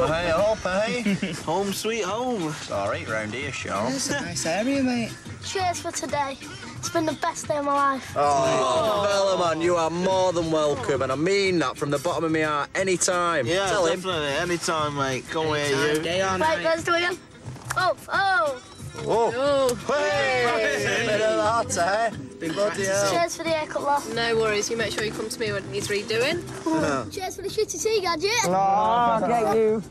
up, eh? Home sweet home. It's all right round here, Shaun. It's a nice area, mate. Cheers for today. It's been the best day of my life. Oh, fella, man, you are more than welcome, and I mean that from the bottom of my heart. Anytime. Yeah, Tell him. definitely. Anytime, mate. Come here, you. Day or Right, let's do it again. Oh, oh. Oh, hey, bit of that, eh? Been Bloody practicing. hell. Cheers for the haircut, love. No worries. You make sure you come to me when it needs redoing. Cheers for the shitty tea gadget. Oh, get you.